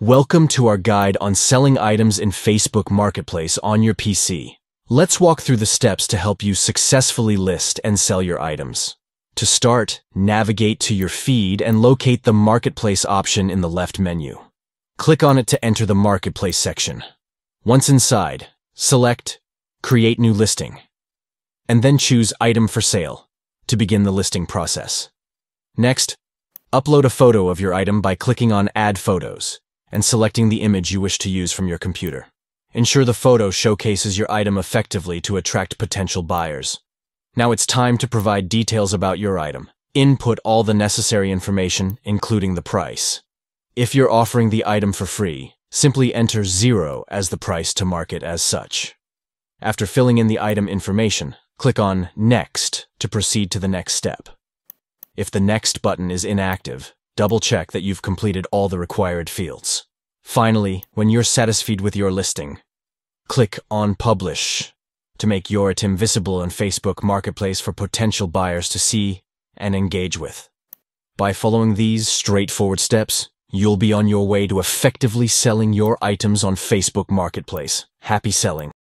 Welcome to our guide on selling items in Facebook Marketplace on your PC. Let's walk through the steps to help you successfully list and sell your items. To start, navigate to your feed and locate the Marketplace option in the left menu. Click on it to enter the Marketplace section. Once inside, select Create New Listing, and then choose Item for Sale to begin the listing process. Next, upload a photo of your item by clicking on Add Photos and selecting the image you wish to use from your computer. Ensure the photo showcases your item effectively to attract potential buyers. Now it's time to provide details about your item. Input all the necessary information, including the price. If you're offering the item for free, simply enter zero as the price to mark it as such. After filling in the item information, click on Next to proceed to the next step. If the Next button is inactive, double check that you've completed all the required fields. Finally, when you're satisfied with your listing, click on Publish to make your item visible on Facebook Marketplace for potential buyers to see and engage with. By following these straightforward steps, you'll be on your way to effectively selling your items on Facebook Marketplace. Happy selling.